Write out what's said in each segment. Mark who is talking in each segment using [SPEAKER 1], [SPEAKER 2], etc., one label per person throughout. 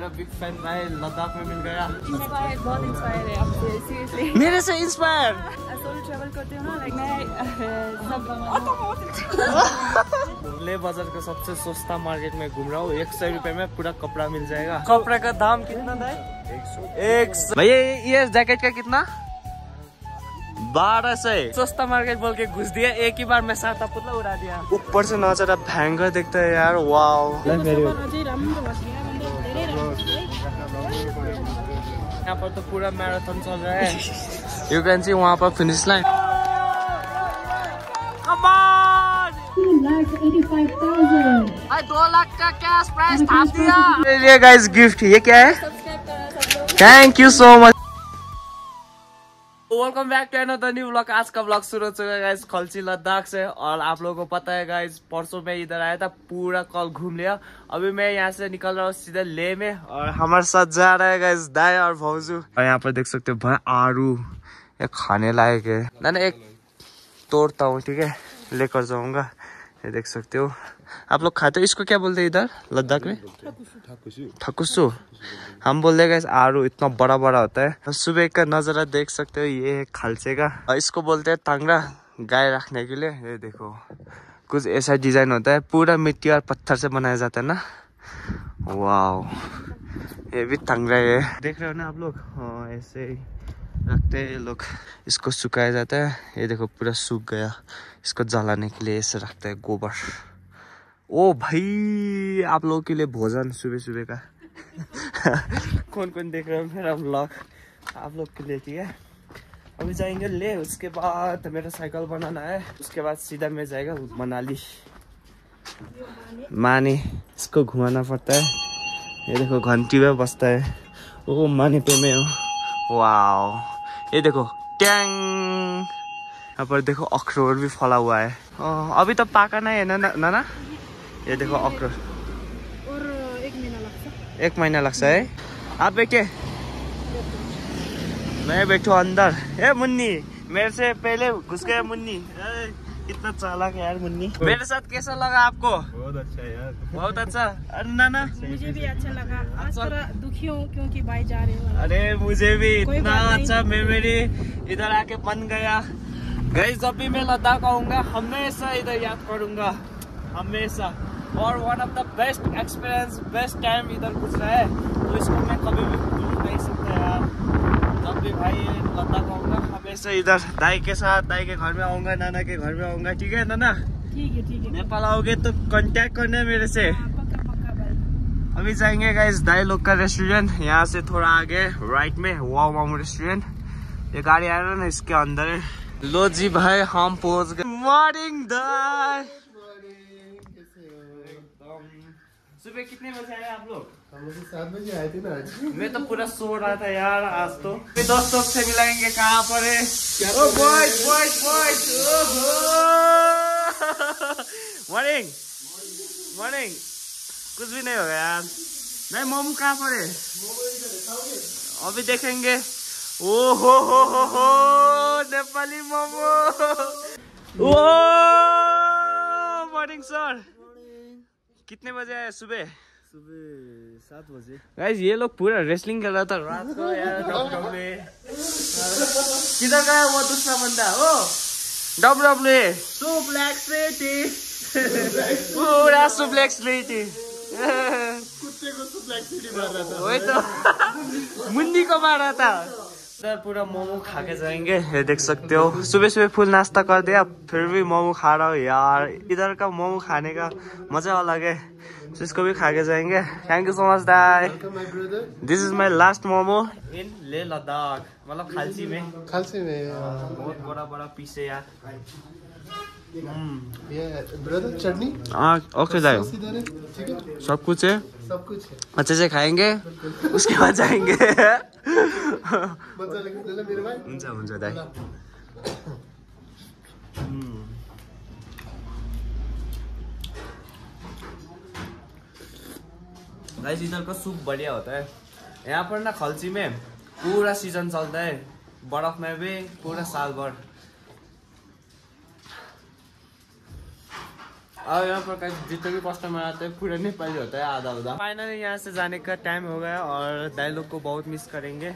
[SPEAKER 1] मेरा big fan भाई लद्दाख में मिल गया।
[SPEAKER 2] इंस्पायर बहुत इंस्पायर है आपसे सीरियसली
[SPEAKER 1] मेरे से इंस्पायर
[SPEAKER 2] सोलो ट्रैवल करते हो ना लाइक मैं सब
[SPEAKER 1] ले बाज़ार का सबसे सस्ता मार्केट में घूम रहा हूँ एक सौ रुपए में पूरा कपड़ा मिल जाएगा। कपड़े का दाम कितना था? एक सौ। भैया ये- जैकेट का कितना? बारह सौ। सस्ता मार्केट बोल के घुस दिया एक ही बार में सात पुतला उड़ा दिया। ऊपर से नज़ारा भयंकर दिखता है यार वाओ
[SPEAKER 2] यहाँ
[SPEAKER 1] पर तो पूरा मैराथन चल रहा है। यू कैन सी वहाँ पर फिनिश लाइन भाई दो लाख का कैश प्राइस दिया। गाइस गिफ्ट ये क्या है? Thank you so much welcome back to another new blog आज का ब्लॉग शुरू हो चुका खलसी लद्दाख से और आप लोगों को पता है गाइस परसों मैं इधर आया था पूरा कल घूम लिया। अभी मैं यहाँ से निकल रहा हूँ सीधे ले में और हमारे साथ जा रहा है गाइस दाई और भाउजू और यहाँ पर देख सकते हो भाई आरू ये खाने लायक है। ना ना एक तोड़ता हूँ ठीक है? लेकर जाऊंगा। ये देख सकते हो। आप लोग खाते हो? इसको क्या बोलते हैं इधर? लद्दाख में? ठकुसु हम बोल देगा आरू इतना बड़ा बड़ा होता है। सुबह का नज़ारा देख सकते हो, ये है खालसे का। और इसको बोलते हैं तांगड़ा, गाय रखने के लिए। ये देखो, कुछ ऐसा डिज़ाइन होता है, पूरा मिट्टी और पत्थर से बनाया जाता है ना? वाओ, ये भी तांगड़ा है। देख रहे हो ना आप लोग? हाँ ऐसे रखते हैं ये लोग। इसको सुखाया जाता है। ये देखो, पूरा सूख गया। इसको जलाने के लिए ऐसे रखते हैं गोबर। ओ भाई, आप लोगों के लिए भोजन सुबह सुबह का। कौन कौन देख रहे हो मेरा ब्लॉग आप लोग के लिए, ठीक है? अभी जाएँगे ले, उसके बाद मेरा साइकिल बनाना है। उसके बाद सीधा मैं जाएगा मनाली। माने, इसको घुमाना पड़ता है। ये देखो, घंटी में बसता है। ओ, माने पे में हो। वाओ। ये देखो टैंग यहाँ पर देखो अखरोट भी फला हुआ है। अभी तो पाका नहीं है ना ना ना? ये देखो अखरोट।
[SPEAKER 2] एक महीना लाग्छ
[SPEAKER 1] एक महीना लगता है आप बैठे। मैं बैठू अंदर। ए मुन्नी मेरे से पहले घुस गया मुन्नी। कितना चालाक है यार मुन्नी। मेरे साथ कैसा लगा आपको?
[SPEAKER 3] बहुत अच्छा यार।
[SPEAKER 1] बहुत अच्छा। अरे नाना।
[SPEAKER 2] मुझे भी अच्छा लगा। आज थोड़ा दुखी हूँ क्योंकि भाई जा रहे हैं।
[SPEAKER 1] अरे मुझे भी इतना अच्छा मेमोरी इधर आके बन गया। गई जब भी मैं लद्दाख आऊँगा हमेशा इधर याद करूँगा। हमेशा। और one of the best experience best time इधर गुजरा है तो इसको मैं कभी भी भूल नहीं सकता यार जब भी भाई लद्दाख आऊँगा। हमेशा इधर दाई के साथ दाई के घर में आऊँगा नाना के घर में आऊँगा। ठीक है नाना?
[SPEAKER 2] ठीक है ठीक है।
[SPEAKER 1] नेपाल आओगे तो कांटेक्ट करना मेरे से।
[SPEAKER 2] हाँ, पक्का पक्का भाई।
[SPEAKER 1] अभी जाएँगे गाइस दाई लोग का रेस्टोरेंट यहाँ से थोड़ा आगे राइट में वाओ मोमो रेस्टोरेंट ये गाड़ी आ रहा है ना इसके अंदर। है लो जी भाई हम पहुँच गए। मॉर्निंग दाई। सुबह कितने बजे आए आप लोग?
[SPEAKER 3] आज।
[SPEAKER 1] मैं तो पूरा सो रहा था यार आज तो। फिर दोस्तों से मिलाएँगे कहाँ पर है? ओ boys boys boys morning morning कुछ भी नहीं होगा यार। नहीं मोमो कहाँ पर है? अभी देखेंगे। ओ हो हो हो! हो नेपाली मोमो! ओ मॉर्निंग सर कितने बजे आए? सुबह?
[SPEAKER 3] सुबह सात बजे।
[SPEAKER 1] गाइस ये लोग पूरा रेसलिंग कर रहा था। रात को यार डब्ल्यू किधर गया वो दूसरा बंदा? ओ! डब्ल्यू सुप्लेक्स सिटी पूरा सुप्लेक्स सिटी
[SPEAKER 3] कुत्ते को मार रहा था।
[SPEAKER 1] वही तो। मुन्नी को मारा था। इधर पूरा मोमो खा के जाएँगे। ये देख सकते हो सुबह सुबह फुल नाश्ता कर दिया फिर भी मोमो खा रहा हूँ यार। इधर का मोमो खाने का मज़ा अलग है। तो इसको भी खा के जाएँगे thank you so much Dai this is my last momo in Leh Ladakh मतलब खालसी में।
[SPEAKER 3] खालसी में uh,
[SPEAKER 1] बहुत बड़ा बड़ा पीस है यार।
[SPEAKER 3] ये ब्रदर चटनी
[SPEAKER 1] हाँ ओके जाओ।
[SPEAKER 3] सॉस इधर है ठीक है?
[SPEAKER 1] सब कुछ है?
[SPEAKER 3] सब कुछ है।
[SPEAKER 1] अच्छे से खाएँगे? उसके बाद जाएँगे।
[SPEAKER 3] मेरे भाई?
[SPEAKER 1] हुन्छ हुन्छ दाइ गाइस इधर का सूप बढ़िया होता है यहाँ पर ना खलसी में पूरा सीजन चलता है बर्फ में भी पूरा साल भर और यहाँ पर कहीं जितने भी कस्टमर आते हैं पूरे नेपाली होता है आधा आधा फाइनली यहाँ से जाने का टाइम हो गया और दाई लोग को बहुत मिस करेंगे।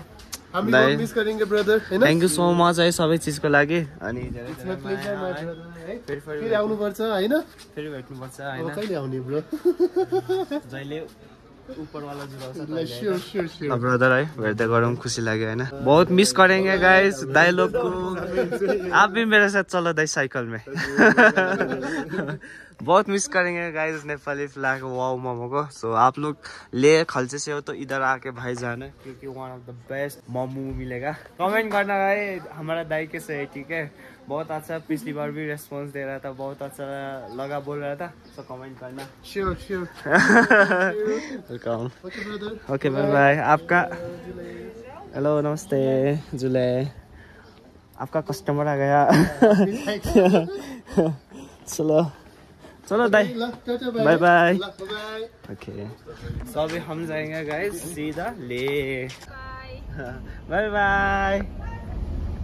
[SPEAKER 3] हम भी मिस करेंगे brother
[SPEAKER 1] thank you so much है सबै चिजको लागि। अनि है? फेरि फेरि
[SPEAKER 3] फेरि आउनुपर्छ होइन?
[SPEAKER 1] फेरि भेट्नुपर्छ
[SPEAKER 3] अब
[SPEAKER 1] होइन?
[SPEAKER 3] कहिले आउने ब्रो
[SPEAKER 1] जहिले ब्रदर है भेट्दै गरौँ खुसी लाग्यो होइन? बहुत मिस करेंगे गाइस दाई लोग को। आप भी मेरे साथ चलो दाई साइकिल में। बहुत मिस करेंगे guys Nepali flag wow momo को सो आप लोग ले खलचे से हो तो इधर आके भाई जाना क्योंकि one of the best momo मिलेगा। कमेंट करना भाई हमारा दाई कैसे है ठीक है? बहुत अच्छा पिछली बार भी रेस्पॉन्स दे रहा था बहुत अच्छा लगा बोल रहा था सो कमेंट करना।
[SPEAKER 3] Sure sure
[SPEAKER 1] welcome
[SPEAKER 3] okay
[SPEAKER 1] bye bye आपका हेलो नमस्ते जुले। आपका कस्टमर आ गया। चलो। चलो दाई बाय बाय ओके सो अभी हम जाएंगे गाइस सीधा ले।
[SPEAKER 2] बाय
[SPEAKER 1] बाय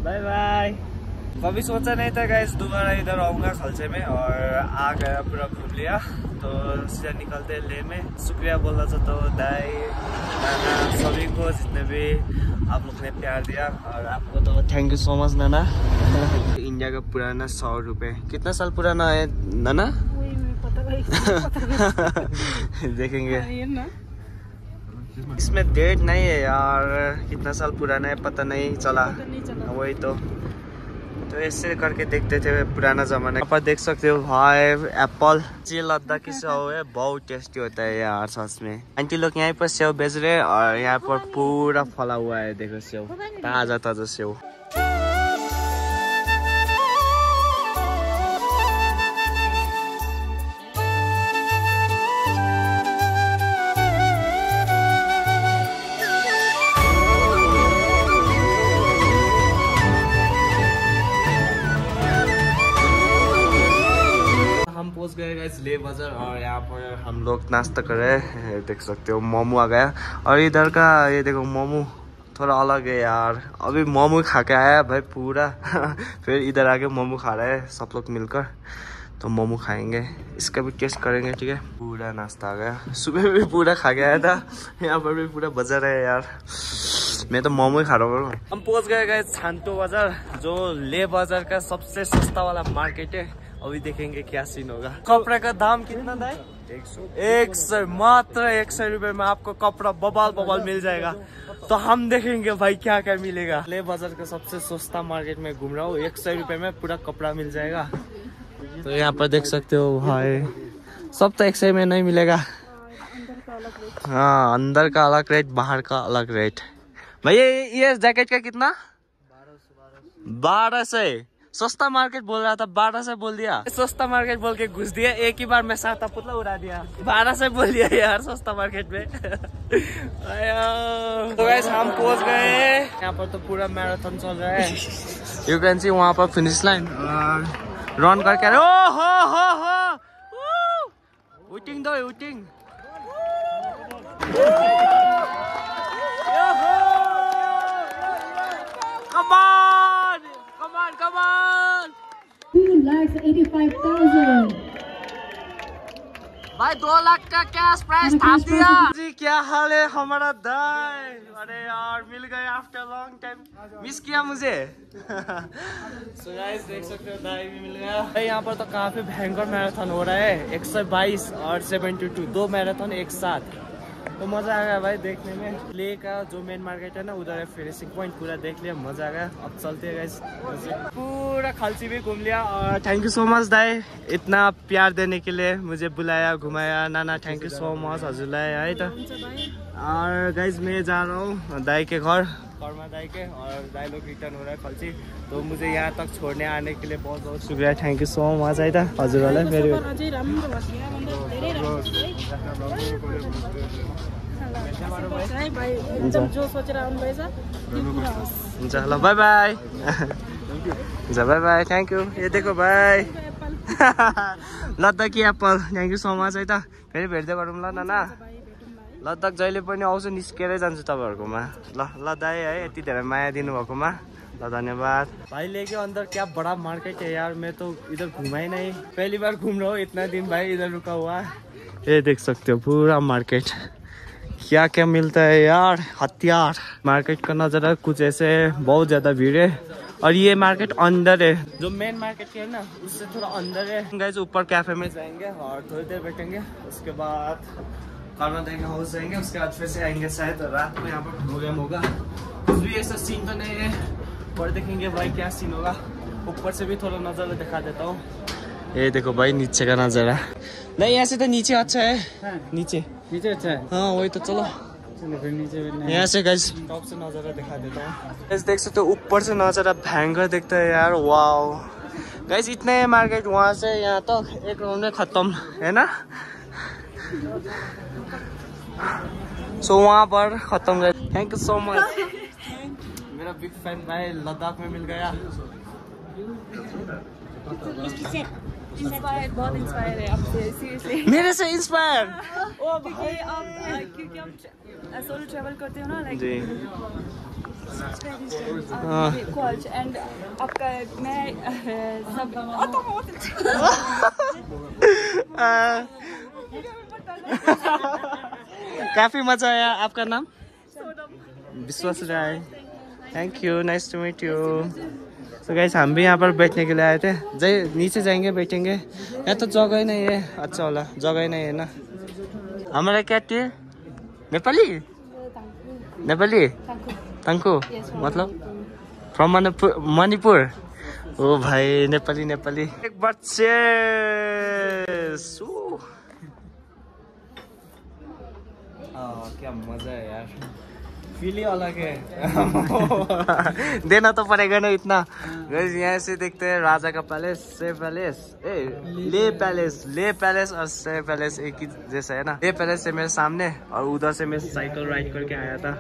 [SPEAKER 1] बाय बाय कभी सोचा नहीं था गाइस दोबारा इधर आऊँगा खलचे में और आ गया पूरा घूम लिया। तो सीधा निकलते ले में। शुक्रिया बोलना था तो दाई नाना सभी को जितने भी आप लोग ने प्यार दिया और आपको तो थैंक यू सो मच नाना। इंडिया का पुराना सौ रुपये कितना साल पुराना है नाना? देखेंगे। इसमें डेट नहीं है यार। कितना साल पुराना है पता नहीं चला।
[SPEAKER 2] पता नहीं चला।
[SPEAKER 1] वही तो। तो ऐसे करके देखते थे पुराना जमाना। पर देख सकते हो भाई एप्पल। ये लद्दाखी सेव है बहुत टेस्टी होता है यार सच में। आंटी लोग यहाँ पर सेव बेच रहे हैं और यहाँ पर पूरा फला हुआ है देखो सेव। ताजा ताजा सेव। पहुँच गए गए ले बाज़ार। और यहाँ पर हम लोग नाश्ता कर रहे हैं, देख सकते हो, मोमो आ गया। और इधर का, ये देखो, मोमो थोड़ा अलग है यार। अभी मोमो खा के आया भाई पूरा। फिर इधर आके मोमो खा रहे हैं, सब लोग मिलकर। तो मोमो खाएँगे, इसका भी टेस्ट करेंगे, ठीक है? पूरा नाश्ता आ गया। सुबह भी पूरा खा के आया था। यहाँ पर भी पूरा बाज़ार है यार। मैं तो मोमो ही खा रहा हूँ हम पहुँच गए गए छांटो बाज़ार, जो ले बाज़ार का सबसे सस्ता वाला मार्केट है। अभी देखेंगे क्या सीन होगा। कपड़े का दाम कितना था? एक सौ। मात्र एक सौ रुपए में आपको कपड़ा बबाल बबाल मिल जाएगा। तो हम देखेंगे भाई क्या क्या मिलेगा। ले बाज़ार का सबसे सस्ता मार्केट में घूम रहा हूँ। एक सौ रुपए में पूरा कपड़ा मिल जाएगा। तो यहाँ पर देख सकते हो भाई सब तो एक सौ में नहीं मिलेगा। हाँ अंदर का अलग रेट बाहर का अलग रेट भैया ये जैकेट का कितना? बारह सौ। सस्ता मार्केट बोल रहा था बारह सौ बोल दिया। सस्ता मार्केट बोल के घुस दिया एक ही बार में साता पुतला उड़ा दिया। बारह सौ बोल दिया यार सस्ता मार्केट में। तो हम पहुँच गए यहाँ पर तो पूरा मैराथन चल रहा है। यू कैन सी वहाँ पर फिनिश लाइन रन करके रहे ओ हो हो हो। उटिंग दो उटिंग
[SPEAKER 2] lakhs eighty-five thousand.
[SPEAKER 1] भाई दो लाख का कैश प्राइस थाप दिया। जी क्या हाल है हमारा दाई? अरे यार मिल गए आफ्टर लॉन्ग टाइम मिस किया मुझे? सो गाइस देख सकते हो दाई भी मिल गया। भाई यहाँ पर तो काफ़ी भयंकर मैराथन हो रहा है। 122 और 72 दो मैराथन एक साथ। तो मजा आ गया भाई देखने में। ले का जो मेन मार्केट है ना उधर है फिनिशिंग पॉइंट पूरा देख लिया मजा आ गया अब चलते हैं guys। पूरा खलसी भी घूम लिया और थैंक यू सो मच दाई इतना प्यार देने के लिए मुझे बुलाया घुमाया। नाना थैंक यू सो मच हजुरलाई है त। और गाइज मैं जा रहा हूँ दाई के घर। कर्मा दाई के और दाई लोग रिटर्न हो रहा है खल्ची तो मुझे यहाँ तक छोड़ने आने के लिए बहुत बहुत शुक्रिया। थैंक यू सो मच है। त हजुरहरूलाई मेरो
[SPEAKER 2] ल,
[SPEAKER 1] हुन्छ। ल बाई बाई हुन्छ बाई बाई थ्याङ्क यू ये देखो by
[SPEAKER 2] apple
[SPEAKER 1] Ladakhi apple thank you so much है त फेरि भेट्दै गरौँ ल नाना। लद्दाख जहिले पनि आउँछु निस्केरै जान्छु तपाईँहरूकोमा। ल ल दाई है यति धेरै माया दिनुभएकोमा। ल धन्यवाद। भाई लेके अंदर क्या बड़ा मार्केट है यार मैं तो इधर घूमा ही नहीं पहली बार घूम रहा हूँ इतना दिन भाई इधर रुका हुआ। ये देख सकते हो पूरा मार्केट। क्या क्या मिलता है यार हथियार। मार्केट का नज़ारा कुछ ऐसे बहुत ज़्यादा भीड़ है और ये मार्केट अंदर है। जो मेन मार्केट है ना उससे थोड़ा अंदर है। ऊपर कैफ़े में जाएँगे और थोड़ी देर बैठेंगे उसके बाद खाना देंगे हाउस जाएँगे उसके बाद फिर से आएँगे शायद रात को यहाँ पर प्रोग्राम होगा। कुछ भी ऐसा सीन तो नहीं है और देखेंगे भाई क्या सीन होगा। ऊपर से भी थोड़ा नज़ारा दिखा देता हूँ। ये देखो भाई नीचे का नज़ारा। नहीं ऐसे तो नीचे अच्छा है। नीचे।
[SPEAKER 4] नीचे अच्छा है?
[SPEAKER 1] हाँ वही तो चलो। यहाँ से गाइस टॉप से नज़ारा दिखा देता हूँ। देख सकते हो ऊपर से नज़ारा भयंकर दिखता है यार वाओ गाइस इतना है मार्केट वहाँ से यहाँ तक एक राउंड में खत्म है ना? सो वहाँ पर खत्म गए थैंक यू सो मच मेरा बिग फ़ैन भाई लद्दाख में मिल गया।
[SPEAKER 2] इंस्पायर बहुत इंस्पायर है आपसे सीरियसली
[SPEAKER 1] मेरे से इंस्पायर
[SPEAKER 2] क्योंकि आप क्योंकि हम सोलो ट्रैवल करते हो ना लाइक
[SPEAKER 1] जी. हाँ।
[SPEAKER 2] एंड आपका मैं सब
[SPEAKER 1] काफ़ी मज़ा आया। आपका नाम? Vishwas Rai. Thank you nice to meet you तो गाइस हम भी यहाँ पर बैठने के लिए आए थे। जाए नीचे जाएँगे, बैठेंगे। यहाँ तो जगह ही नहीं है। अच्छा होला जगह ही नहीं है ना। हमारा क्या थे नेपाली? नेपाली? तंकु। मतलब? फ्रॉम मणिपुर मणिपुर। ओ भाई, नेपाली नेपाली। एक बार, cheers! ऊ। हाँ, क्या मज़ा है यार। फील ही अलग है? देना तो पड़ेगा ना इतना। Guys, यहाँ से देखते हैं राजा का पैलेस से पैलेस ए ले पैलेस। ले पैलेस और से पैलेस एक ही जैसा है ना। ले पैलेस से मेरे सामने और उधर से मैं साइकिल राइड करके आया था।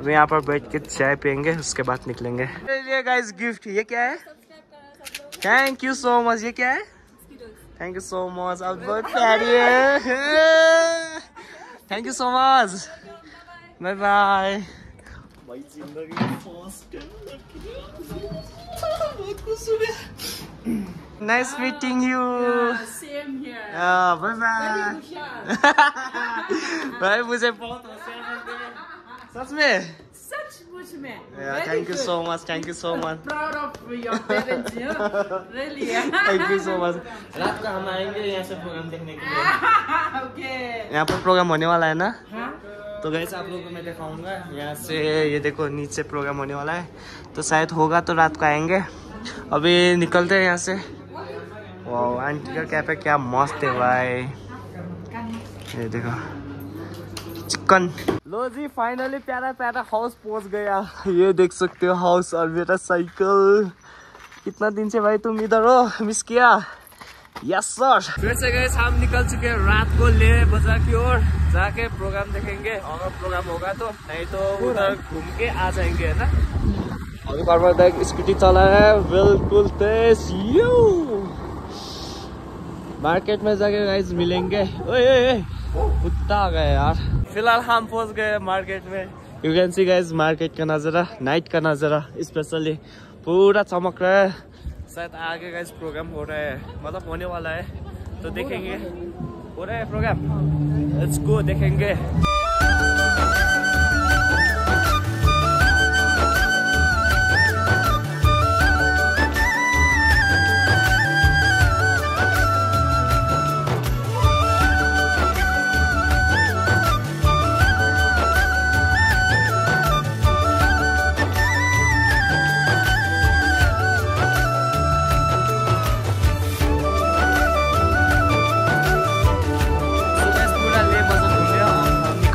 [SPEAKER 1] अब यहाँ पर बैठ के चाय पियेंगे उसके बाद निकलेंगे। ये गाइस गिफ्ट ये क्या है? थैंक यू सो मच ये क्या है? थैंक यू सो मच आप बहुत प्यारी है। Thank you so much bye bye भाई ज़िंदगी फ़र्स्ट बहुत खुश हो गया nice meeting you
[SPEAKER 2] same here
[SPEAKER 1] bye bye भाई मुझे बहुत होशियार बनते हैं सच में
[SPEAKER 2] सचमुच में
[SPEAKER 1] thank you so much thank you so much
[SPEAKER 2] proud of your parents you really
[SPEAKER 1] thank you so much रात को हम आएँगे यहाँ से प्रोग्राम देखने के लिए।
[SPEAKER 2] ओके
[SPEAKER 1] यहाँ पर प्रोग्राम होने वाला है ना?
[SPEAKER 2] हाँ?
[SPEAKER 1] तो गैस आप लोगों को मैं दिखाऊँगा। यहाँ से ये देखो नीचे प्रोग्राम होने वाला है। तो शायद होगा तो रात को आएँगे। अभी निकलते हैं यहाँ से। वाह आंटी का कैफ़े क्या मस्त है भाई। ये देखो। चिकन। लो जी फाइनली प्यारा प्यारा हाउस पहुँच गया। ये देख सकते हो हाउस और मेरा साइकिल कितना दिन से भाई तुम इधर हो? मिस किया? यस सर फिर से गए हम निकल चुके हैं रात को ले बाज़ार की ओर। जाके प्रोग्राम देखेंगे। अगर प्रोग्राम होगा तो नहीं तो उधर घूम के आ जाएँगे है ना? अभी बार बार एक स्कूटी चला है। बिल्कुल तेज। यू मार्केट में जाके गाइस मिलेंगे। ओए ओए, कुत्ता आ गया यार। फ़िलहाल हम पहुँच गए मार्केट में। You can see guys market का नज़ारा नाइट का नज़ारा स्पेशली पूरा चमक रहा है। शायद आगे गाइस प्रोग्राम हो रहा है। मतलब होने वाला है। तो देखेंगे। हो रहा है प्रोग्राम लेट्स गो देखेंगे।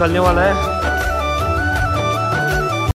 [SPEAKER 1] निकलने वाला है।